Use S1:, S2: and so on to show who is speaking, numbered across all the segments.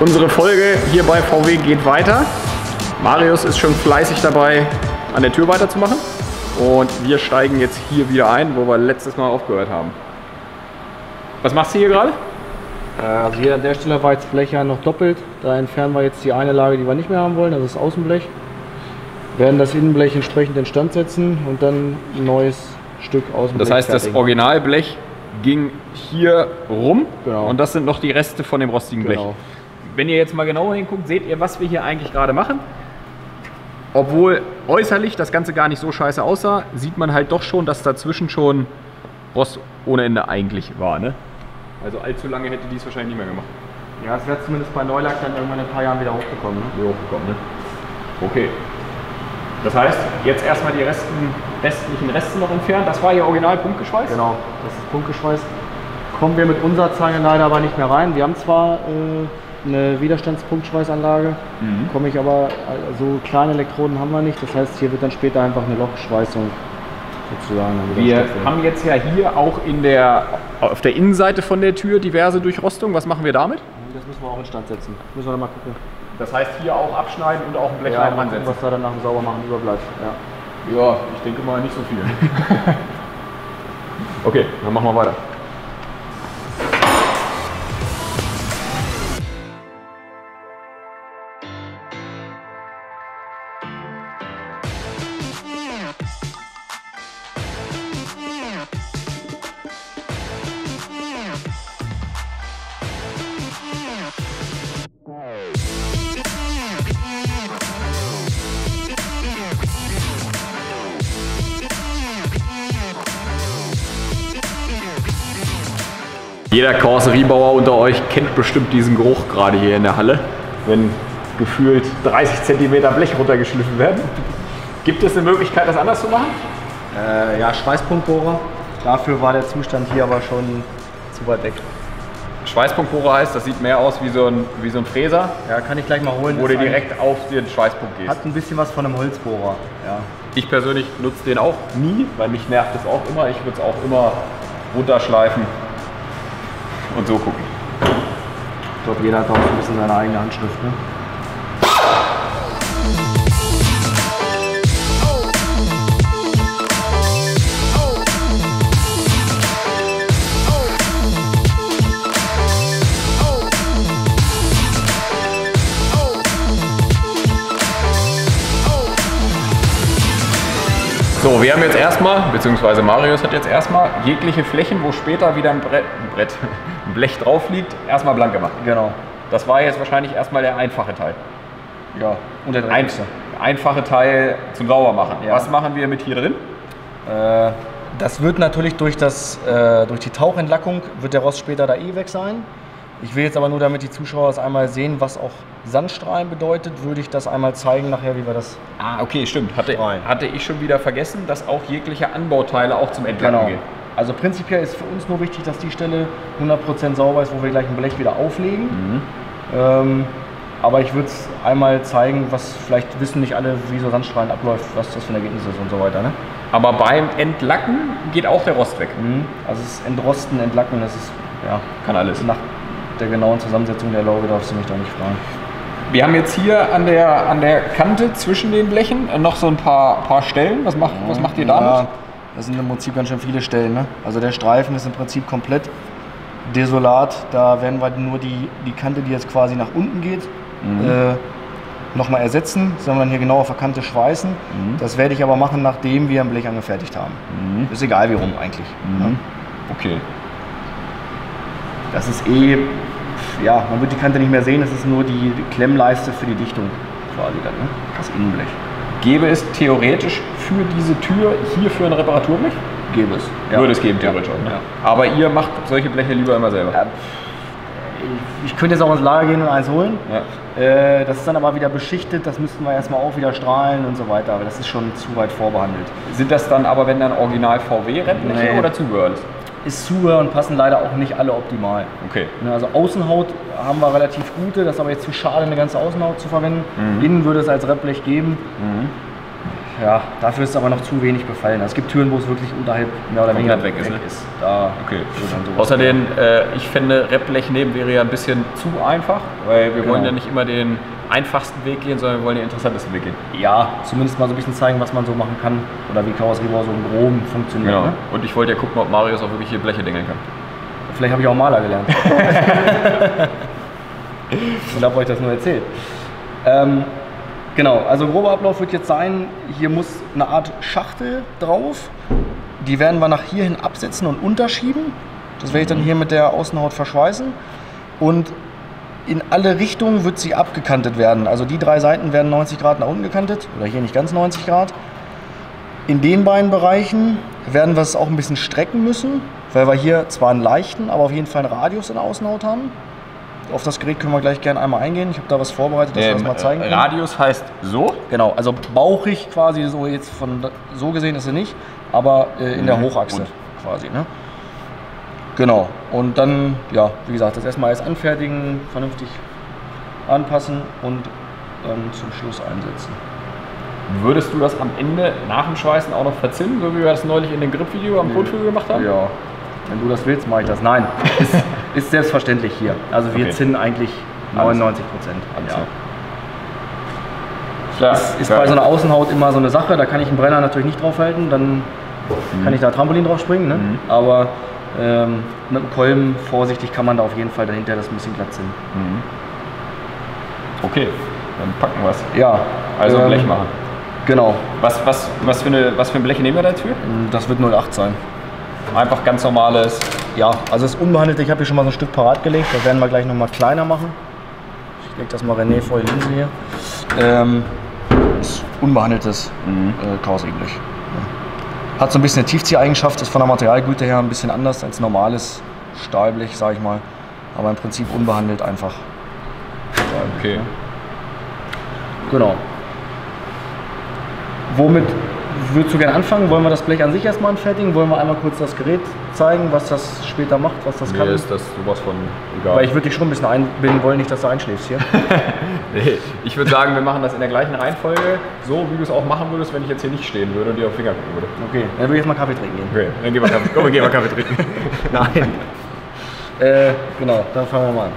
S1: Unsere Folge hier bei VW geht weiter. Marius ist schon fleißig dabei, an der Tür weiterzumachen. Und wir steigen jetzt hier wieder ein, wo wir letztes Mal aufgehört haben. Was machst du hier gerade?
S2: Äh, Also hier an der Stelle war jetzt Blech ja noch doppelt. Da entfernen wir jetzt die eine Lage, die wir nicht mehr haben wollen, also das Außenblech. Werden das Innenblech entsprechend instand setzen und dann ein neues Stück Außenblech
S1: Das heißt, das
S2: fertigen.
S1: Originalblech ging hier rum
S2: Genau.
S1: und das sind noch die Reste von dem rostigen Blech.
S2: Genau.
S1: Wenn ihr jetzt mal genauer hinguckt, seht ihr, was wir hier eigentlich gerade machen. Obwohl äußerlich das Ganze gar nicht so scheiße aussah, sieht man halt doch schon, dass dazwischen schon Rost ohne Ende eigentlich war. Ne? Also allzu lange hätte die es wahrscheinlich nicht mehr gemacht.
S2: Ja, es wird zumindest bei Neulack dann irgendwann in ein paar Jahren wieder hochgekommen. Ne?
S1: Hier hochgekommen, ne? Okay. Das heißt, jetzt erstmal die Resten, restlichen Reste noch entfernen. Das war ihr Original-Punktgeschweiß?
S2: Genau, das ist Punktgeschweiß. Kommen wir mit unserer Zange leider aber nicht mehr rein. Wir haben zwar äh, eine Widerstandspunktschweißanlage,
S1: Mhm.
S2: komme ich aber, so kleine Elektroden haben wir nicht. Das heißt, hier wird dann später einfach eine Lochschweißung sozusagen.
S1: Wir haben jetzt ja hier auch in der, auf der Innenseite von der Tür diverse Durchrostungen. Was machen wir damit?
S2: Das müssen wir auch instand setzen. Müssen wir dann mal gucken.
S1: Das heißt, hier auch abschneiden und auch ein Blech
S2: Ja,
S1: ansetzen.
S2: was da dann nach dem Saubermachen überbleibt. Ja.
S1: Ja, ich denke mal nicht so viel. okay, dann machen wir weiter. Jeder Karosseriebauer unter euch kennt bestimmt diesen Geruch gerade hier in der Halle, wenn gefühlt 30 cm Blech runtergeschliffen werden. Gibt es eine Möglichkeit, das anders zu machen?
S2: Äh, ja, Schweißpunktbohrer. Dafür war der Zustand hier aber schon zu weit weg.
S1: Schweißpunktbohrer heißt, das sieht mehr aus wie so ein, wie so ein Fräser,
S2: Ja, kann ich gleich mal holen.
S1: wo du direkt auf den Schweißpunkt gehst.
S2: Hat ein bisschen was von einem Holzbohrer. Ja.
S1: Ich persönlich nutze den auch nie, weil mich nervt es auch immer. Ich würde es auch immer runterschleifen und so gucken.
S2: Ich glaube, jeder hat auch ein bisschen seine eigene Handschrift. Ne?
S1: So, wir haben jetzt erstmal, beziehungsweise Marius hat jetzt erstmal jegliche Flächen, wo später wieder ein Brett, ein, Brett, ein Blech drauf liegt, erstmal blank gemacht.
S2: Genau.
S1: Das war jetzt wahrscheinlich erstmal der einfache Teil.
S2: Ja. Und der
S1: Ein, einfache Teil zum Saubermachen.
S2: Ja.
S1: Was machen wir mit hier drin?
S2: Äh, das wird natürlich durch, das, äh, durch die Tauchentlackung, wird der Rost später da eh weg sein. Ich will jetzt aber nur, damit die Zuschauer das einmal sehen, was auch Sandstrahlen bedeutet, würde ich das einmal zeigen nachher, wie wir das...
S1: Ah, okay, stimmt. Hatte, hatte ich schon wieder vergessen, dass auch jegliche Anbauteile auch zum Entlacken gehen.
S2: Also prinzipiell ist für uns nur wichtig, dass die Stelle 100% sauber ist, wo wir gleich ein Blech wieder auflegen.
S1: Mhm.
S2: Ähm, aber ich würde es einmal zeigen, was vielleicht wissen nicht alle, wie so Sandstrahlen abläuft, was das für ein Ergebnis ist und so weiter. Ne?
S1: Aber beim Entlacken geht auch der Rost weg.
S2: Mhm. Also es ist Entrosten, Entlacken, das ist ja
S1: Kann alles.
S2: nach der genauen Zusammensetzung der Lauge darfst du mich da nicht fragen.
S1: Wir haben jetzt hier an der, an der Kante zwischen den Blechen noch so ein paar, paar Stellen. Was macht, was macht ihr damit?
S2: Ja, das sind im Prinzip ganz schön viele Stellen. Ne? Also der Streifen ist im Prinzip komplett desolat. Da werden wir nur die, die Kante, die jetzt quasi nach unten geht, äh, nochmal ersetzen. Dann hier genau auf der Kante schweißen. Das werde ich aber machen, nachdem wir ein Blech angefertigt haben. Ist egal wie rum eigentlich. Ne?
S1: Okay.
S2: Das ist eh, ja, man wird die Kante nicht mehr sehen. Das ist nur die Klemmleiste für die Dichtung quasi dann, ne? das Innenblech.
S1: Gäbe es theoretisch für diese Tür hierfür ein Reparaturblech?
S2: Gäbe es.
S1: Würde es geben, theoretisch. auch, Ne? Aber ihr macht solche Bleche lieber immer selber.
S2: Ja, Ich könnte jetzt auch ins Lager gehen und eins holen.
S1: Ja.
S2: Äh, das ist dann aber wieder beschichtet, das müssten wir erstmal auch wieder strahlen und so weiter. Aber das ist schon zu weit vorbehandelt.
S1: Sind das dann aber, wenn dann original VW-Rennbleche
S2: Nee.
S1: oder Zubehör?
S2: Ist zu und passen leider auch nicht alle optimal.
S1: Okay.
S2: Ne, Also Außenhaut haben wir relativ gute, das ist aber jetzt zu schade, eine ganze Außenhaut zu verwenden. Innen würde es als Repblech geben. Ja, dafür ist es aber noch zu wenig befallen. Es gibt Türen, wo es wirklich unterhalb mehr oder weniger
S1: weg ist, ne?
S2: Da
S1: Okay. Außerdem, äh, ich finde, Repblech nehmen wäre ja ein bisschen zu einfach, weil wir
S2: Genau.
S1: wollen ja nicht immer den einfachsten Weg gehen, sondern wir wollen den interessantesten Weg gehen.
S2: Ja, zumindest mal so ein bisschen zeigen, was man so machen kann oder wie Karosseriebau so im Groben funktioniert.
S1: Genau.
S2: Ne?
S1: Und ich wollte ja gucken, ob Marius auch wirklich hier Bleche dengeln kann.
S2: Vielleicht habe ich auch Maler gelernt. Und habe euch das nur erzählt. Ähm, genau, also grober Ablauf wird jetzt sein, hier muss eine Art Schachtel drauf. Die werden wir nach hierhin absetzen und unterschieben. Das werde ich dann hier mit der Außenhaut verschweißen. Und in alle Richtungen wird sie abgekantet werden. Also die drei Seiten werden 90 Grad nach unten gekantet oder hier nicht ganz 90 Grad. In den beiden Bereichen werden wir es auch ein bisschen strecken müssen, weil wir hier zwar einen leichten, aber auf jeden Fall einen Radius in der Außenhaut haben. Auf das Gerät können wir gleich gerne einmal eingehen. Ich habe da was vorbereitet, dass wir das mal zeigen können.
S1: Ähm, Radius heißt so.
S2: Genau, also bauchig quasi so jetzt von so gesehen ist sie nicht, aber äh, in der
S1: Mhm,
S2: Hochachse
S1: gut.
S2: quasi. Ne? Genau. Und dann, ja, wie gesagt, das erstmal alles anfertigen, vernünftig anpassen und dann zum Schluss einsetzen.
S1: Würdest du das am Ende nach dem Schweißen auch noch verzinnen, so wie wir das neulich in dem Grip-Video am Kotflügel gemacht haben?
S2: Ja, wenn du das willst, mache ich das. Nein, ist, selbstverständlich hier. Also wir
S1: Okay.
S2: zinnen eigentlich
S1: Alles.
S2: 99 Prozent. Ja.
S1: klar.
S2: Ist, ist bei so einer Außenhaut immer so eine Sache, da kann ich einen Brenner natürlich nicht draufhalten, dann kann ich da Trampolin drauf springen. Ne?
S1: Mhm.
S2: Aber ähm, mit dem Kolben vorsichtig kann man da auf jeden Fall dahinter das ein bisschen glatt zinnen.
S1: Mhm. Okay, dann packen wir es.
S2: Ja,
S1: Also
S2: ähm,
S1: Blech machen.
S2: Genau,
S1: Was, was, was, für eine, was für ein Blech nehmen wir dafür?
S2: das wird 08 sein.
S1: Einfach ganz normales.
S2: Ja, also das Unbehandelte, ich habe hier schon mal so ein Stück parat gelegt, das werden wir gleich nochmal kleiner machen. Ich lege das mal René vor die Linse hier. Ähm, ist unbehandeltes
S1: Mhm.
S2: äh, Karosseriblech. Ja. Hat so ein bisschen eine Tiefzieheigenschaft, ist von der Materialgüte her ein bisschen anders als normales Stahlblech, sage ich mal. Aber im Prinzip unbehandelt einfach.
S1: Okay.
S2: Genau. Womit würdest du gerne anfangen? Wollen wir das Blech an sich erstmal anfertigen? Wollen wir einmal kurz das Gerät zeigen, was das später macht, was das
S1: Mir
S2: kann?
S1: ist das sowas von egal.
S2: Weil ich würde dich schon ein bisschen einbinden wollen, nicht, dass du einschläfst hier.
S1: Nee, ich würde sagen, wir machen das in der gleichen Reihenfolge, so wie du es auch machen würdest, wenn ich jetzt hier nicht stehen würde und dir auf den Finger gucken würde.
S2: Okay, dann würde ich jetzt mal Kaffee trinken gehen.
S1: Okay, dann gehen wir Kaffee, komm, wir gehen mal Kaffee trinken.
S2: Nein. äh, genau, dann fangen wir mal an.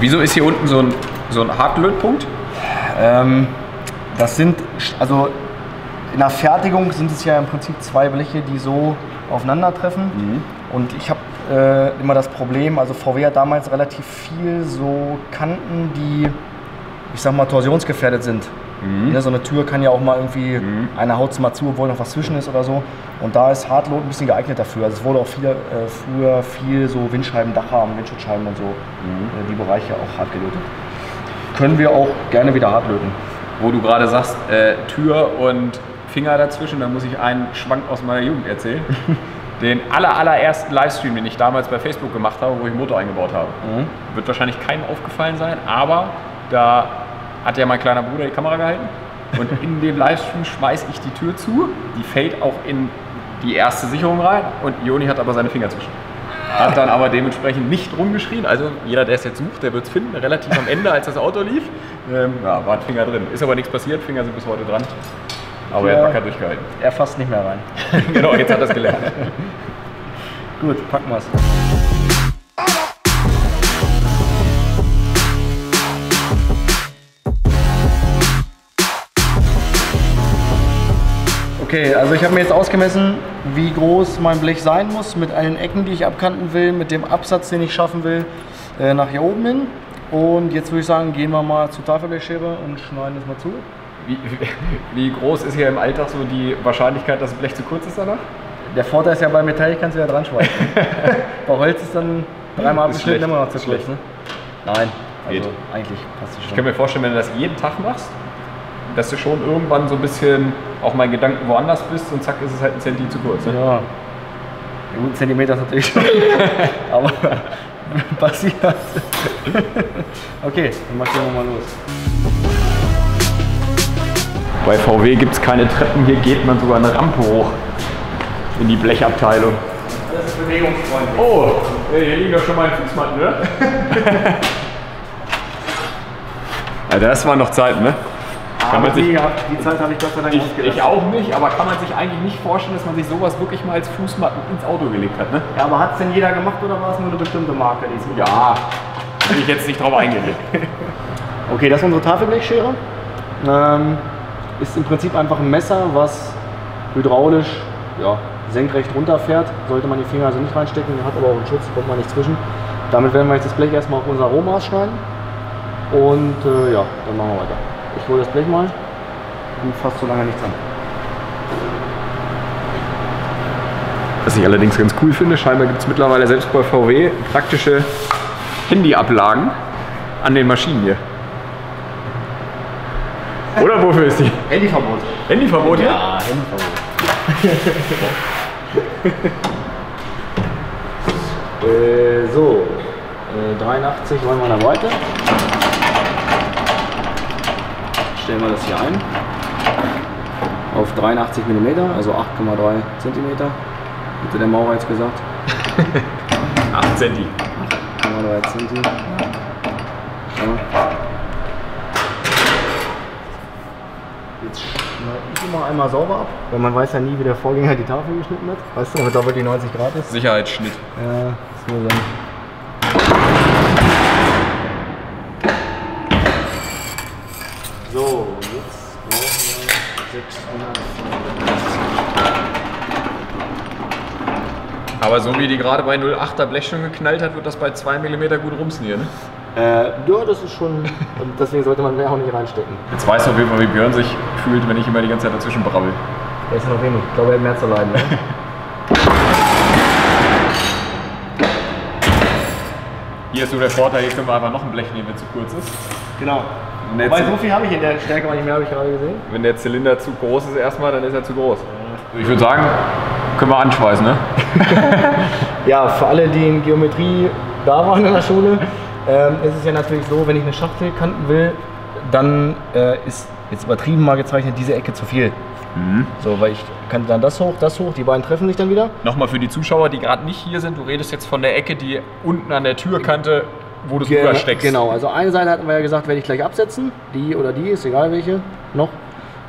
S1: Wieso ist hier unten so ein, so ein Hartlötpunkt?
S2: Ähm, das sind, also in der Fertigung sind es ja im Prinzip zwei Bleche, die so aufeinandertreffen. Und ich habe äh, immer das Problem, also VW hat damals relativ viel so Kanten, die, ich sag mal, torsionsgefährdet sind. Ne, so eine Tür kann ja auch mal irgendwie, einer haut es mal zu, obwohl noch was zwischen ist oder so. Und da ist Hartlot ein bisschen geeignet dafür. Also es wurde auch viel, äh, früher viel so Windscheiben, Dachrahmen, Windschutzscheiben und so, äh, die Bereiche auch hart gelötet. Können wir auch gerne wieder hart löten.
S1: Wo du gerade sagst, äh, Tür und Finger dazwischen, dann muss ich einen Schwank aus meiner Jugend erzählen. Den aller, allerersten Livestream, den ich damals bei Facebook gemacht habe, wo ich einen Motor eingebaut habe. Wird wahrscheinlich keinem aufgefallen sein, aber da hat ja mein kleiner Bruder die Kamera gehalten. Und in dem Livestream schmeiß ich die Tür zu, die fällt auch in die erste Sicherung rein und Joni hat aber seine Finger zwischen. Hat dann aber dementsprechend nicht rumgeschrien. Also jeder, der es jetzt sucht, der wird es finden. Relativ am Ende, als das Auto lief, ähm, ja, war ein Finger drin. Ist aber nichts passiert, Finger sind bis heute dran. Aber er
S2: Ja.
S1: hat wacker durchgehalten.
S2: Er fasst nicht mehr rein.
S1: genau, jetzt hat er es gelernt.
S2: Gut, packen wir's. Okay, also ich habe mir jetzt ausgemessen, wie groß mein Blech sein muss, mit allen Ecken, die ich abkanten will, mit dem Absatz, den ich schaffen will, äh, nach hier oben hin. Und jetzt würde ich sagen, gehen wir mal zur Tafelblechschere und schneiden das mal zu.
S1: Wie, wie, groß ist hier im Alltag so die Wahrscheinlichkeit, dass das Blech zu kurz ist danach?
S2: Der Vorteil ist ja bei Metall, ich kann es wieder dran schweißen. bei Holz ist dann dreimal abgeschnitten immer noch zu kurz.
S1: schlecht.
S2: Ne? Nein, also
S1: Geht.
S2: eigentlich passt es
S1: Ich
S2: schon.
S1: kann mir vorstellen, wenn du das jeden Tag machst, dass du schon irgendwann so ein bisschen auch mal in Gedanken woanders bist und zack ist es halt ein Zentimeter zu kurz. Ne?
S2: Ja. Ja, gut, ein Zentimeter ist natürlich schon. Aber passiert. okay, dann marschieren wir mal los.
S1: Bei VW gibt es keine Treppen, hier geht man sogar eine Rampe hoch in die Blechabteilung.
S2: Das ist bewegungsfreundlich.
S1: Oh, hier liegen doch schon mal Fußmatten, ne? Also das waren noch Zeiten, ne? Kann man sich,
S2: die, Zeit habe ich Gott sei Dank
S1: ich, ich auch nicht, aber kann man sich eigentlich nicht vorstellen, dass man sich sowas wirklich mal als Fußmatten ins Auto gelegt hat, ne?
S2: Ja, aber hat es denn jeder gemacht oder war es nur eine bestimmte Marke? Die es
S1: Ja, will ich jetzt nicht drauf eingehen.
S2: Okay, das ist unsere Tafelblechschere. Ähm, ist im Prinzip einfach ein Messer, was hydraulisch ja, senkrecht runterfährt. Sollte man die Finger also nicht reinstecken, hat aber auch einen Schutz, kommt man nicht zwischen. Damit werden wir jetzt das Blech erstmal auf unser Rohmaß schneiden. Und äh, ja, dann machen wir weiter. Ich hole das Blech mal und fasse so lange nichts an.
S1: Was ich allerdings ganz cool finde, scheinbar gibt es mittlerweile selbst bei VW praktische Handyablagen an den Maschinen hier. Oder wofür ist die?
S2: Handyverbot.
S1: Handyverbot hier?
S2: Ja, Handyverbot. äh, so, äh, 83 wollen wir an der Stellen wir das hier ein. Auf 83 mm, also 8,3 cm. Hätte der Maurer jetzt gesagt.
S1: 8 Centi.
S2: 8,3 cm. Ja. Jetzt schneide ich immer einmal sauber ab, weil man weiß ja nie, wie der Vorgänger die Tafel geschnitten hat. Weißt du, damit doppelt die 90 Grad ist.
S1: Sicherheitsschnitt.
S2: Ja, so dann. So, jetzt brauchen wir 600.
S1: Aber so wie die gerade bei 0,8er Blech schon geknallt hat, wird das bei 2 mm gut rumsen hier, ne?
S2: Äh, ja, das ist schon. Und deswegen sollte man mehr auch nicht reinstecken.
S1: Jetzt weißt du auf jeden Fall, wie Björn sich fühlt, wenn ich immer die ganze Zeit dazwischen brabbel.
S2: Der ist noch wenig. Ich glaube, er hat mehr zu leiden. Ne?
S1: Hier ist so der Vorteil, hier können wir einfach noch ein Blech nehmen, wenn es zu kurz ist.
S2: genau. Weil so viel habe ich in der Stärke nicht mehr, habe ich gerade gesehen.
S1: wenn der Zylinder zu groß ist erstmal, dann ist er zu groß. Ich würde sagen, können wir anschweißen, ne?
S2: Ja, für alle, die in Geometrie da waren in der Schule, ähm, ist es ja natürlich so, wenn ich eine Schachtel kanten will, dann äh, ist jetzt übertrieben mal gezeichnet diese Ecke zu viel. So, weil ich kannte dann das hoch, das hoch, die beiden treffen sich dann wieder.
S1: Nochmal für die Zuschauer, die gerade nicht hier sind, du redest jetzt von der Ecke, die unten an der Türkante, wo du es
S2: Ge-
S1: rübersteckst.
S2: Genau, also eine Seite hatten wir ja gesagt, werde ich gleich absetzen, die oder die, ist egal welche, noch.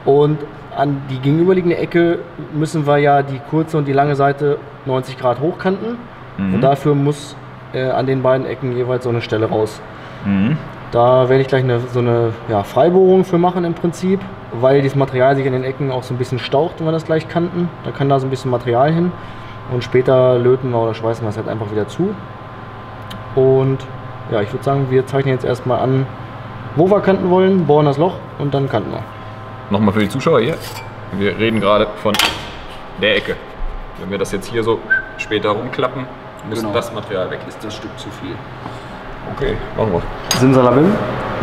S2: Und an die gegenüberliegende Ecke müssen wir ja die kurze und die lange Seite 90 Grad hochkanten.
S1: Mhm.
S2: Und dafür muss äh, an den beiden Ecken jeweils so eine Stelle raus.
S1: Mhm.
S2: Da werde ich gleich eine, so eine ja, Freibohrung für machen im Prinzip, weil dieses Material sich in den Ecken auch so ein bisschen staucht, wenn wir das gleich kanten. Da kann da so ein bisschen Material hin und später löten wir oder schweißen wir es halt einfach wieder zu. Und ja, ich würde sagen, wir zeichnen jetzt erstmal an, wo wir kanten wollen, bohren das Loch und dann kanten wir.
S1: Nochmal für die Zuschauer hier. Wir reden gerade von der Ecke. Wenn wir das jetzt hier so später rumklappen, muss
S2: Genau.
S1: das Material weg.
S2: Ist das Stück zu viel.
S1: Okay, machen wir.
S2: Simsalabim,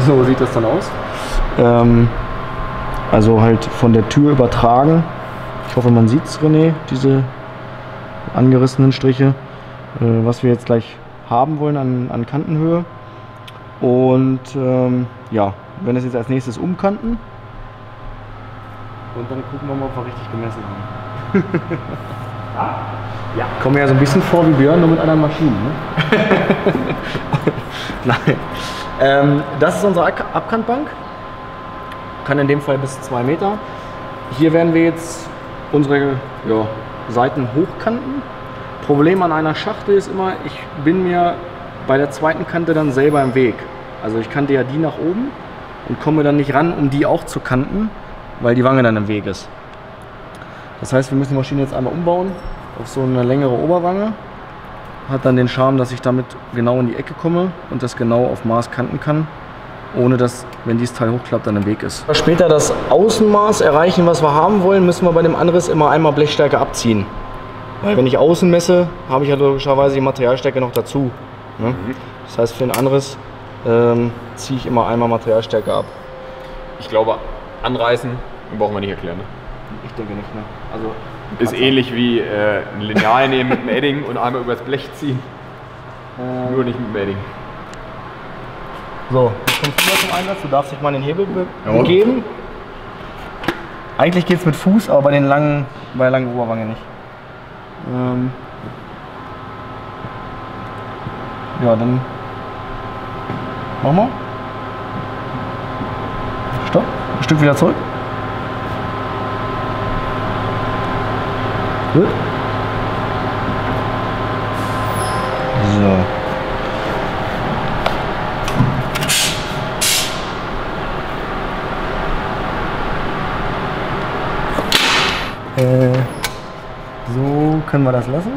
S2: so sieht das dann aus. Ähm, also halt von der Tür übertragen. Ich hoffe, man sieht es, René, diese angerissenen Striche, äh, was wir jetzt gleich haben wollen an, an Kantenhöhe. Und ähm, ja, wir werden das jetzt als nächstes umkanten. Und dann gucken wir mal, ob wir richtig gemessen haben. ja. Kommen mir ja so ein bisschen vor wie Björn, nur mit anderen Maschinen. Ne? Nein. Ähm, das ist unsere Ab- Abkantbank. Kann in dem Fall bis 2 Meter. Hier werden wir jetzt unsere ja, Seiten hochkanten. Problem an einer Schachtel ist immer, ich bin mir bei der zweiten Kante dann selber im Weg. Also ich kannte ja die nach oben und komme dann nicht ran, um die auch zu kanten, weil die Wange dann im Weg ist. Das heißt, wir müssen die Maschine jetzt einmal umbauen auf so eine längere Oberwange hat dann den Charme, dass ich damit genau in die Ecke komme und das genau auf Maß kanten kann, ohne dass, wenn dieses Teil hochklappt, dann im Weg ist. Später das Außenmaß erreichen, was wir haben wollen, müssen wir bei dem Anriss immer einmal Blechstärke abziehen. Weil wenn ich außen messe, habe ich ja logischerweise die Materialstärke noch dazu. Ne? Das heißt, für den Anriss ähm, ziehe ich immer einmal Materialstärke ab.
S1: Ich glaube, anreißen brauchen wir nicht erklären. Ne?
S2: Ich denke nicht, ne? Also
S1: Ist ähnlich wie äh, ein Lineal nehmen mit einem Edding und einmal übers Blech ziehen.
S2: ähm,
S1: Nur nicht mit dem Edding.
S2: So, jetzt kommst du wieder zum Einsatz. Du darfst dich mal in den Hebel be
S1: Jawohl.
S2: begeben. Eigentlich geht es mit Fuß, aber bei den langen, bei der langen Oberwange nicht. Ähm ja, dann mach mal. Stopp. Ein Stück wieder zurück. Gut. So. Äh, so können wir das lassen.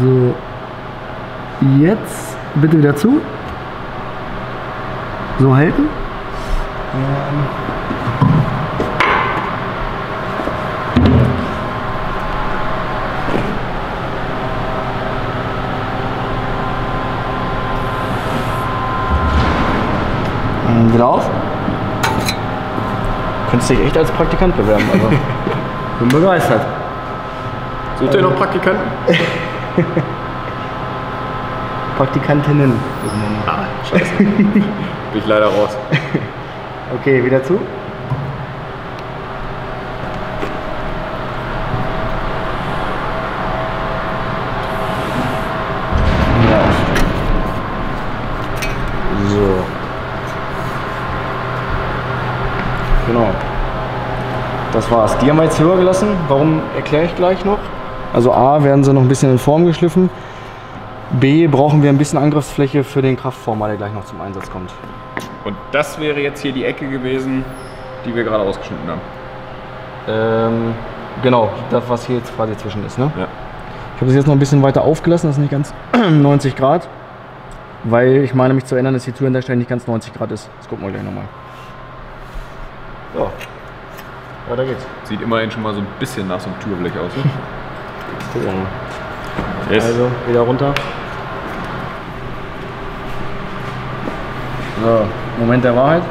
S2: So. Jetzt bitte wieder zu. So halten. Ähm. Wieder auf. Könntest dich echt als Praktikant bewerben, also. Bin begeistert.
S1: Sucht ihr noch Praktikanten?
S2: Praktikantinnen.
S1: Ah, scheiße. Bin ich leider raus.
S2: Okay, wieder zu. Das war's. Die haben wir jetzt höher gelassen. Warum erkläre ich gleich noch. Also A werden sie noch ein bisschen in Form geschliffen. B brauchen wir ein bisschen Angriffsfläche für den Kraftformer, der gleich noch zum Einsatz kommt.
S1: Und das wäre jetzt hier die Ecke gewesen, die wir gerade ausgeschnitten haben.
S2: Ähm, genau, das was hier jetzt quasi zwischen ist. Ne?
S1: Ja.
S2: Ich habe es jetzt noch ein bisschen weiter aufgelassen, das ist nicht ganz 90 Grad. Weil ich meine mich zu erinnern, dass die Tür an der Stelle nicht ganz 90 Grad ist. Das gucken wir gleich nochmal. So. Weiter geht's.
S1: Sieht immerhin schon mal so ein bisschen nach so einem Türblech aus. Ne?
S2: Gucken wir mal.
S1: Yes.
S2: Also, wieder runter. So, Moment der Wahrheit.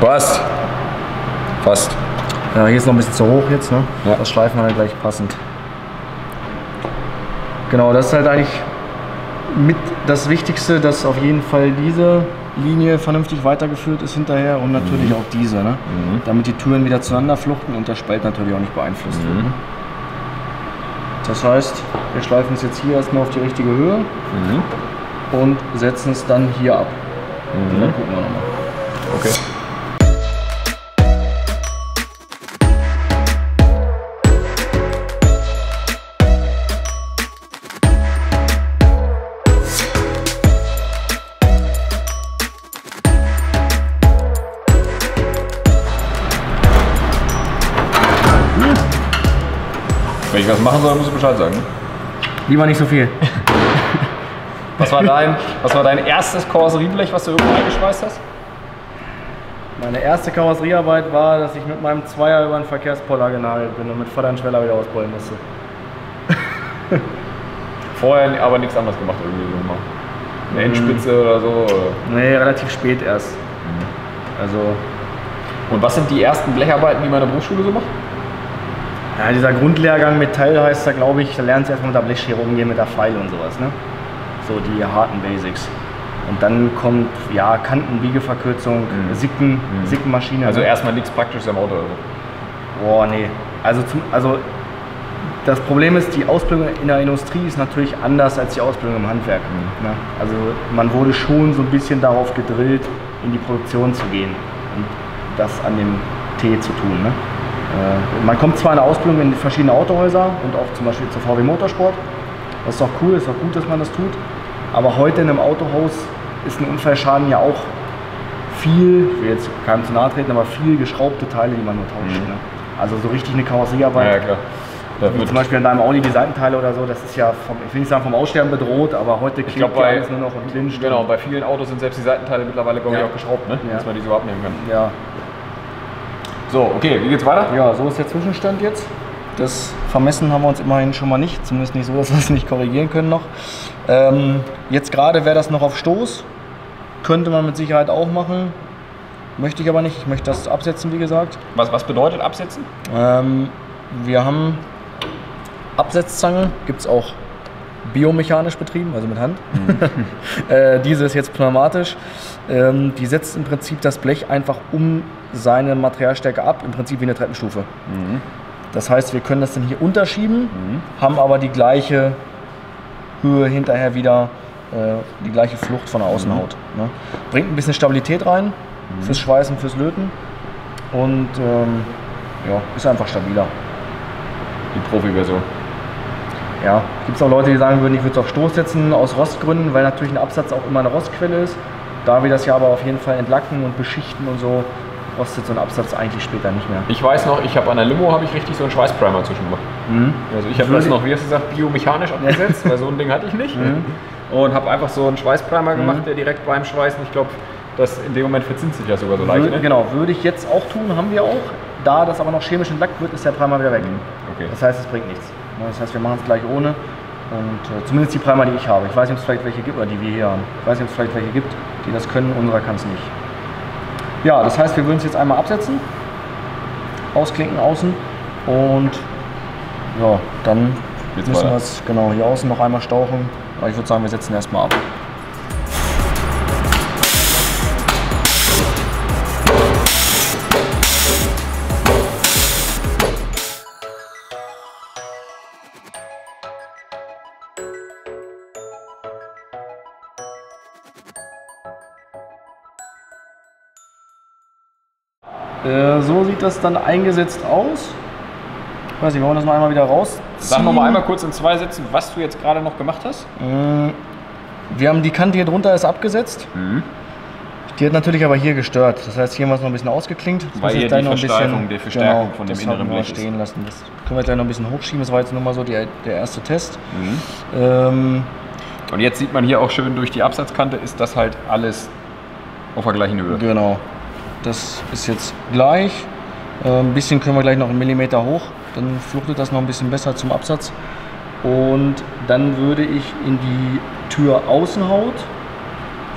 S1: Passt. Fast.
S2: Ja, hier ist noch ein bisschen zu hoch jetzt, ne?
S1: Ja.
S2: Das schleifen wir dann gleich passend. Genau, das ist halt eigentlich mit das Wichtigste, dass auf jeden Fall diese Linie vernünftig weitergeführt ist hinterher und natürlich auch diese, ne? Damit die Türen wieder zueinander fluchten und der Spalt natürlich auch nicht beeinflusst wird. Ne? Das heißt, wir schleifen es jetzt hier erstmal auf die richtige Höhe
S1: Mhm.
S2: und setzen es dann hier ab. Und dann gucken wir nochmal.
S1: Okay. Machen soll, musst du Bescheid sagen. ne?
S2: Lieber nicht so viel.
S1: Was war dein, was war dein erstes Karosserieblech, was du irgendwo eingeschweißt hast?
S2: Meine erste Karosseriearbeit war, dass ich mit meinem Zweier über einen Verkehrspoller genagelt bin und mit Vater und Schweller wieder ausrollen musste.
S1: Vorher aber nichts anderes gemacht irgendwie so mal. Eine Endspitze oder so. Oder?
S2: Nee, relativ spät erst. Also,
S1: Und was sind die ersten Blecharbeiten, die man in der Berufsschule so macht?
S2: Ja, dieser Grundlehrgang Metall heißt da, glaube ich, da lernst du erstmal mit der Blechschere umgehen, mit der Pfeile und sowas, ne? So die harten Basics. Und dann kommt, ja, Kanten, Biegeverkürzung,
S1: Mhm.
S2: Sicken, Sickenmaschine.
S1: Also
S2: ne?
S1: erstmal nichts Praktisches am Auto.
S2: Boah, nee. Also, zum, also das Problem ist, die Ausbildung in der Industrie ist natürlich anders als die Ausbildung im Handwerk.
S1: Mhm.
S2: Ne? Also man wurde schon so ein bisschen darauf gedrillt, in die Produktion zu gehen und das an dem Tee zu tun. Ne? Äh, man kommt zwar in der Ausbildung in verschiedene Autohäuser und auch zum Beispiel zur VW Motorsport. Das ist auch cool, ist auch gut, dass man das tut. Aber heute in einem Autohaus ist ein Unfallschaden ja auch viel, ich will jetzt keinem zu nahe treten, aber viel geschraubte Teile, die man nur tauscht.
S1: Mhm.
S2: Ne? Also so richtig eine Karosseriearbeit.
S1: Ja, klar. Da
S2: Wie zum Beispiel an deinem Audi die Seitenteile oder so, das ist ja vom, ich will nicht sagen vom Aussterben bedroht, aber heute klebt
S1: glaub,
S2: ja
S1: bei-
S2: alles nur noch und clincht.
S1: genau, bei vielen Autos sind selbst die Seitenteile mittlerweile, glaube ich,
S2: Ja.
S1: auch geschraubt, ne?
S2: Ja.
S1: dass man die so abnehmen kann.
S2: Ja.
S1: So, okay, wie geht's weiter?
S2: ja, so ist der Zwischenstand jetzt. Das Vermessen haben wir uns immerhin schon mal nicht, zumindest nicht so, dass wir es nicht korrigieren können noch. Ähm, jetzt gerade wäre das noch auf Stoß, könnte man mit Sicherheit auch machen. Möchte ich aber nicht, ich möchte das absetzen, wie gesagt.
S1: Was, was bedeutet absetzen?
S2: Ähm, wir haben Absetzzange, gibt es auch biomechanisch betrieben, also mit Hand. äh, diese ist jetzt pneumatisch. Ähm, die setzt im Prinzip das Blech einfach um seine Materialstärke ab, im Prinzip wie eine Treppenstufe. Das heißt, wir können das dann hier unterschieben, haben aber die gleiche Höhe hinterher wieder äh, die gleiche Flucht von der Außenhaut. Ne? Bringt ein bisschen Stabilität rein fürs Schweißen, fürs Löten und ähm, ja, ist einfach stabiler.
S1: Die Profi-Version.
S2: Ja, gibt es auch Leute, die sagen würden, ich würde es auf Stoß setzen aus Rostgründen, weil natürlich ein Absatz auch immer eine Rostquelle ist. Da wir das ja aber auf jeden Fall entlacken und beschichten und so, rostet so ein Absatz eigentlich später nicht mehr.
S1: Ich weiß noch, ich habe an der Limo habe ich richtig so einen Schweißprimer zwischengemacht. Also ich habe das noch, wie hast du gesagt, biomechanisch abgesetzt, weil so ein Ding hatte ich nicht.
S2: Mhm.
S1: Und habe einfach so einen Schweißprimer gemacht, der direkt beim Schweißen, ich glaube, das in dem Moment verzinst sich ja sogar so leicht. Ne?
S2: Genau, würde ich jetzt auch tun, haben wir auch. Da das aber noch chemisch entlackt wird, ist der Primer wieder weg.
S1: Okay.
S2: Das heißt, es bringt nichts. Ne, Das heißt, wir machen es gleich ohne. Und äh, zumindest die Primer, die ich habe. Ich weiß nicht, ob es vielleicht welche gibt, oder die wir hier haben. Ich weiß nicht, ob es vielleicht welche gibt, die das können. Unserer kann es nicht. Ja, das heißt, wir würden es jetzt einmal absetzen. Ausklinken außen. Und ja, dann
S1: Geht's
S2: müssen wir es genau hier außen noch einmal stauchen. Aber ich würde sagen, wir setzen erstmal ab. Das dann eingesetzt aus. Ich weiß nicht, wollen wir das noch einmal wieder raus?
S1: Sag noch mal einmal kurz in zwei Sätzen, was du jetzt gerade noch gemacht hast.
S2: Wir haben die Kante hier drunter ist abgesetzt.
S1: Mhm.
S2: Die hat natürlich aber hier gestört. Das heißt, hier haben wir es noch ein bisschen ausgeklinkt. Das
S1: Weil hier die
S2: noch ein
S1: Versteifung, die Verstärkung von dem inneren Blech
S2: stehen lassen. Das können wir gleich noch ein bisschen hochschieben. Das war jetzt nur mal so die, der erste Test.
S1: Mhm.
S2: Ähm,
S1: Und jetzt sieht man hier auch schön durch die Absatzkante, ist das halt alles auf der gleichen Höhe.
S2: genau. Das ist jetzt gleich. Äh, ein bisschen können wir gleich noch einen Millimeter hoch. Dann fluchtet das noch ein bisschen besser zum Absatz. Und dann würde ich in die Türaußenhaut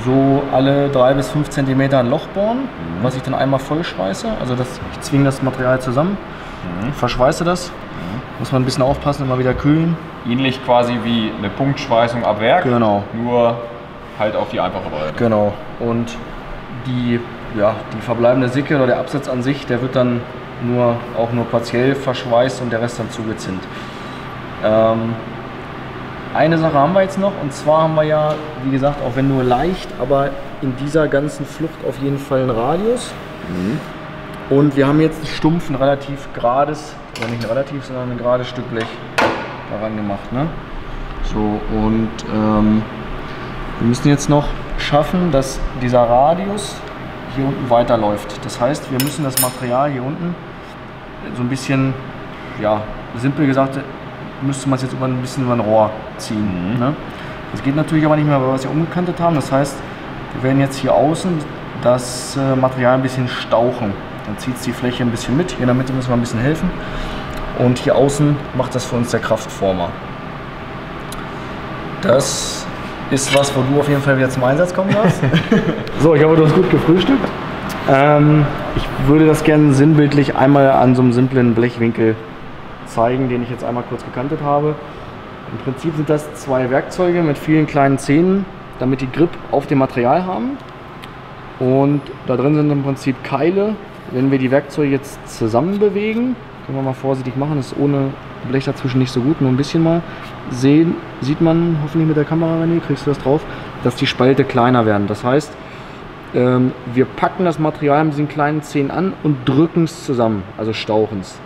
S2: so alle drei bis fünf Zentimeter ein Loch bohren, was ich dann einmal voll schweiße. Also das, ich zwinge das Material zusammen, verschweiße das. Muss man ein bisschen aufpassen, immer wieder kühlen.
S1: Ähnlich quasi wie eine Punktschweißung ab Werk,
S2: Genau.
S1: nur halt auf die einfache Weise.
S2: Genau. Und die, ja, die verbleibende Sicke oder der Absatz an sich, der wird dann nur, auch nur partiell verschweißt und der Rest dann zugezinnt. Ähm, eine Sache haben wir jetzt noch und zwar haben wir ja, wie gesagt, auch wenn nur leicht, aber in dieser ganzen Flucht auf jeden Fall einen Radius. Und wir haben jetzt einen stumpfen, relativ gerades, oder nicht ein relativ, sondern ein gerades Stück Blech daran gemacht. Ne? So, und ähm, wir müssen jetzt noch schaffen, dass dieser Radius hier unten weiterläuft. Das heißt, wir müssen das Material hier unten so ein bisschen, ja, simpel gesagt, müsste man es jetzt über ein bisschen über ein Rohr ziehen. Ne? Das geht natürlich aber nicht mehr, weil wir es ja umgekantet haben. Das heißt, wir werden jetzt hier außen das äh, Material ein bisschen stauchen. Dann zieht es die Fläche ein bisschen mit. Hier in der Mitte müssen wir ein bisschen helfen. Und hier außen macht das für uns der Kraftformer. Das ist was, wo du auf jeden Fall wieder zum Einsatz kommen darfst. so, ich hoffe, du hast gut gefrühstückt. Ähm, ich würde das gerne sinnbildlich einmal an so einem simplen Blechwinkel zeigen, den ich jetzt einmal kurz gekantet habe. Im Prinzip sind das zwei Werkzeuge mit vielen kleinen Zähnen, damit die Grip auf dem Material haben. Und da drin sind im Prinzip Keile. Wenn wir die Werkzeuge jetzt zusammen bewegen, können wir mal vorsichtig machen, das ist ohne Blech dazwischen nicht so gut, nur ein bisschen mal sehen, sieht man hoffentlich mit der Kamera, René, kriegst du das drauf, dass die Spalte kleiner werden. Das heißt, ähm, wir packen das Material mit diesen kleinen Zähnen an und drücken es zusammen, also stauchen es.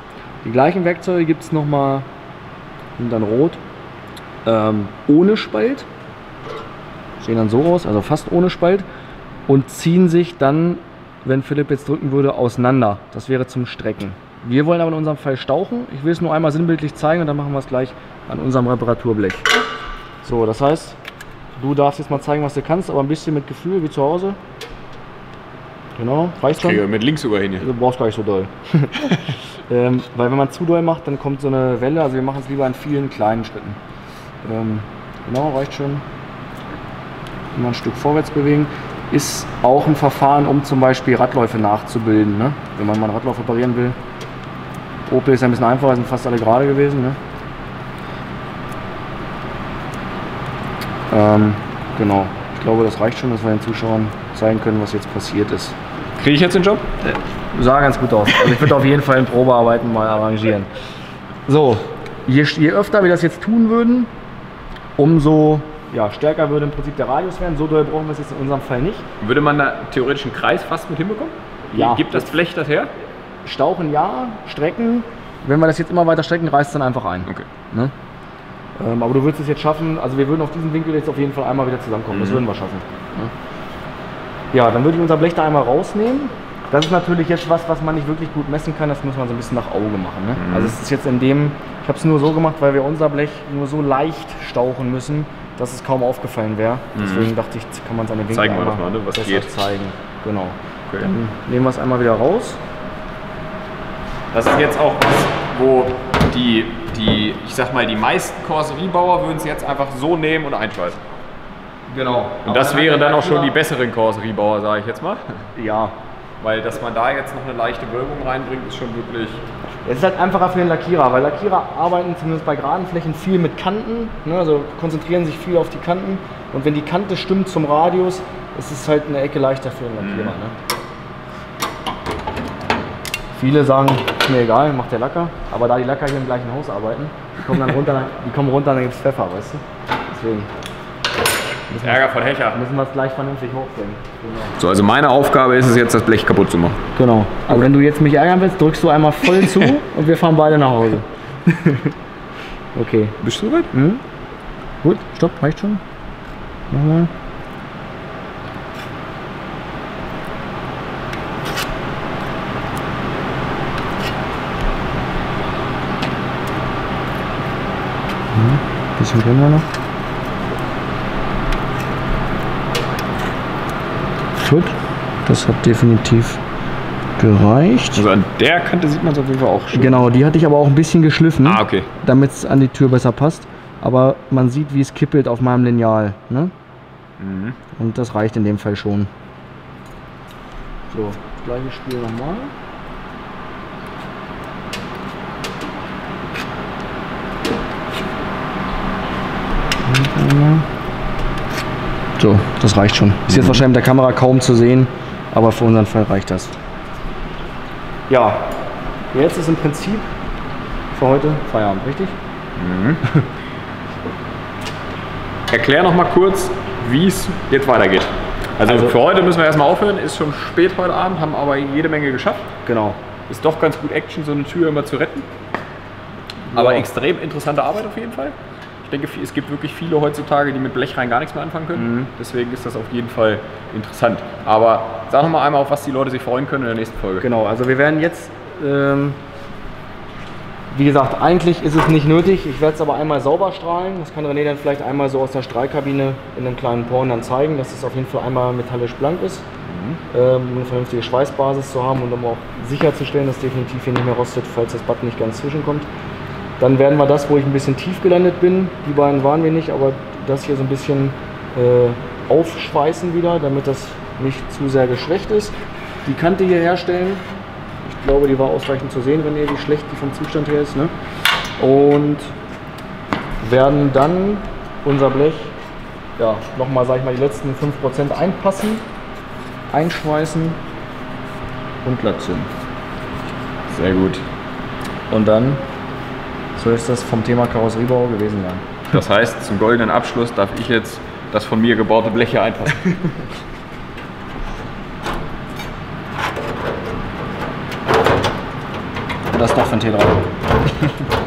S2: Die gleichen Werkzeuge gibt es nochmal, sind dann rot, ähm, ohne Spalt. Sehen dann so aus, also fast ohne Spalt. Und ziehen sich dann, wenn Philipp jetzt drücken würde, auseinander. Das wäre zum Strecken. Wir wollen aber in unserem Fall stauchen. Ich will es nur einmal sinnbildlich zeigen und dann machen wir es gleich an unserem Reparaturblech. So, das heißt, du darfst jetzt mal zeigen, was du kannst, aber ein bisschen mit Gefühl, wie zu Hause. Genau, reicht schon.
S1: Kriege mit links über hin.
S2: Du brauchst gar nicht so doll. ähm, weil wenn man zu doll macht, dann kommt so eine Welle. Also wir machen es lieber in vielen kleinen Schritten. Ähm, genau, reicht schon. Immer ein Stück vorwärts bewegen. Ist auch ein Verfahren, um zum Beispiel Radläufe nachzubilden. Ne? Wenn man mal einen Radlauf reparieren will. Opel ist ein bisschen einfacher, sind fast alle gerade gewesen. Ne? Ähm, genau. Ich glaube, das reicht schon, dass wir den Zuschauern zeigen können, was jetzt passiert ist.
S1: Kriege ich jetzt den Job?
S2: Sah ganz gut aus. Also ich würde auf jeden Fall in Probearbeiten mal arrangieren. So, je, je öfter wir das jetzt tun würden, umso ja, stärker würde im Prinzip der Radius werden. So doll brauchen wir es jetzt in unserem Fall nicht.
S1: Würde man da theoretisch einen Kreis fast mit hinbekommen?
S2: Ja.
S1: Gibt das Blech das her?
S2: Stauchen ja, strecken. Wenn wir das jetzt immer weiter strecken, reißt es dann einfach ein.
S1: Okay.
S2: Ne? Ähm, aber du würdest es jetzt schaffen, also wir würden auf diesem Winkel jetzt auf jeden Fall einmal wieder zusammenkommen. Das
S1: Mhm.
S2: würden wir schaffen. Ne? Ja, dann würde ich unser Blech da einmal rausnehmen. Das ist natürlich jetzt was, was man nicht wirklich gut messen kann. Das muss man so ein bisschen nach Auge machen. Ne?
S1: Mhm.
S2: Also es ist jetzt in dem, ich habe es nur so gemacht, weil wir unser Blech nur so leicht stauchen müssen, dass es kaum aufgefallen wäre. Deswegen dachte ich, kann man es an den Winkel
S1: Zeigen wir das mal, ne, was geht.
S2: zeigen. Genau.
S1: Okay.
S2: Dann nehmen wir es einmal wieder raus.
S1: Das ist jetzt auch was, wo die, die, ich sag mal, die meisten Karosseriebauer würden es jetzt einfach so nehmen und einschweißen.
S2: Genau.
S1: Und das wären dann auch schon die besseren Karosseriebauer, sage ich jetzt mal.
S2: Ja,
S1: Weil, dass man da jetzt noch eine leichte Wölbung reinbringt, ist schon wirklich.
S2: Es ist halt einfacher für den Lackierer, weil Lackierer arbeiten zumindest bei geraden Flächen viel mit Kanten, ne, also konzentrieren sich viel auf die Kanten. Und wenn die Kante stimmt zum Radius, ist es halt eine Ecke leichter für den Lackierer.
S1: Mhm.
S2: Ne? Viele sagen, ist mir egal, macht der Lacker. Aber da die Lacker hier im gleichen Haus arbeiten, die kommen dann runter, die kommen runter, dann gibt es Pfeffer, weißt du? Deswegen wir,
S1: Ärger von Hecher.
S2: müssen wir es gleich vernünftig hochbringen. Genau.
S1: So, also meine Aufgabe ist es jetzt, das Blech kaputt zu machen.
S2: Genau. Also wenn du jetzt mich ärgern willst, drückst du einmal voll zu und wir fahren beide nach Hause. okay.
S1: Bist du soweit?
S2: Mhm. Gut, stopp, reicht schon. Nochmal. Bisschen wir noch. Gut, das hat definitiv gereicht.
S1: Also an der Kante sieht man es auf jeden Fall auch schon.
S2: Genau, die hatte ich aber auch ein bisschen geschliffen,
S1: Ah, okay.
S2: damit es an die Tür besser passt. Aber man sieht, wie es kippelt auf meinem Lineal. Ne?
S1: Mhm.
S2: Und das reicht in dem Fall schon. So, gleiches Spiel nochmal. So, das reicht schon. Ist jetzt wahrscheinlich mit der Kamera kaum zu sehen, aber für unseren Fall reicht das. Ja, jetzt ist im Prinzip für heute Feierabend, richtig?
S1: Erklär noch mal kurz, wie es jetzt weitergeht. Also,
S2: Also-
S1: für heute müssen wir erstmal aufhören. Ist schon spät heute Abend, haben aber jede Menge geschafft.
S2: Genau.
S1: Ist doch ganz gut Action, so eine Tür immer zu retten. Aber
S2: Ja.
S1: extrem interessante Arbeit auf jeden Fall. Ich denke, es gibt wirklich viele heutzutage, die mit Blechrein gar nichts mehr anfangen können.
S2: Mhm.
S1: Deswegen ist das auf jeden Fall interessant. Aber sag noch mal einmal, auf was die Leute sich freuen können in der nächsten Folge.
S2: Genau, also wir werden jetzt, ähm, wie gesagt, eigentlich ist es nicht nötig. Ich werde es aber einmal sauber strahlen. Das kann René dann vielleicht einmal so aus der Strahlkabine in einem kleinen Porn dann zeigen, dass es auf jeden Fall einmal metallisch blank ist. Ähm, um eine vernünftige Schweißbasis zu haben und um auch sicherzustellen, dass definitiv hier nicht mehr rostet, falls das Bad nicht ganz zwischenkommt. Dann werden wir das, wo ich ein bisschen tief gelandet bin, die beiden waren wir nicht, aber das hier so ein bisschen äh, aufschweißen wieder, damit das nicht zu sehr geschwächt ist. Die Kante hier herstellen. Ich glaube, die war ausreichend zu sehen, René, wie schlecht die vom Zustand her ist. Ne? Und werden dann unser Blech ja, nochmal, sag ich mal, die letzten 5% einpassen, einschweißen und glatt.
S1: Sehr gut.
S2: Und dann soll es das vom Thema Karosseriebau gewesen sein.
S1: Das heißt, zum goldenen Abschluss darf ich jetzt das von mir gebaute Blech hier einpassen.
S2: Das ist doch für ein T3.